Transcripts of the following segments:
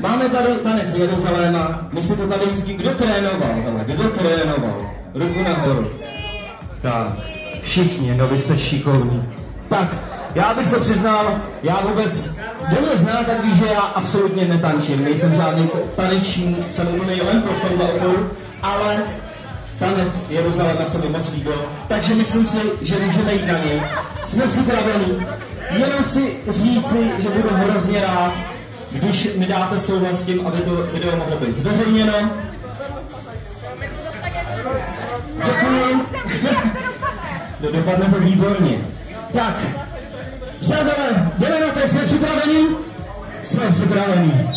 máme tady tanec Jeruzaléma, my si to tady vždycky, kdo trénoval, hele, kdo trénoval? Ruku nahoru. Tak, všichni, no vy jste šikovní. Tak, já bych se přiznal, já vůbec, kdo mě zná, tak ví, že já absolutně netančím, nejsem žádný taneční, jsem úplný lento v tomhle oboru, ale tanec Jeruzaléma se mi moc líbil, takže myslím si, že můžeme jít na něj. Jsme připraveni, jenom chci říci, že budu hrozně rád, když mi dáte souhlas s tím, aby to video mohlo být zveřejněno. Děkuji. No, dopadne to výborně. Tak, přátelé, jdeme na to, jsme připraveni? Jsme připraveni.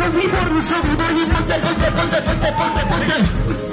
Subimos, subimos y ponte, ponte, ponte, ponte, ponte, ponte.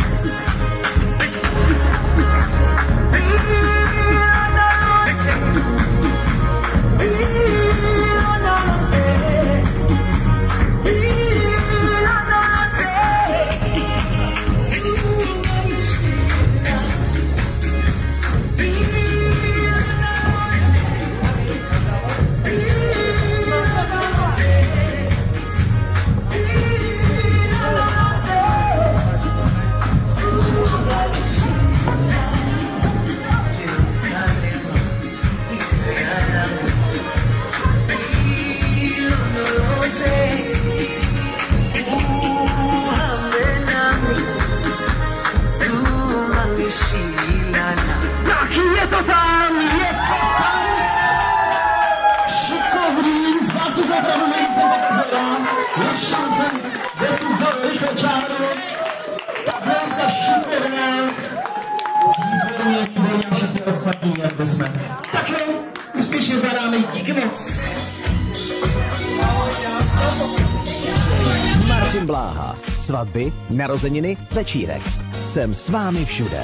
Jsme. Tak jo, úspěšně zadáme, díky moc. Martin Bláha. Svatby, narozeniny, večírek. Jsem s vámi všude.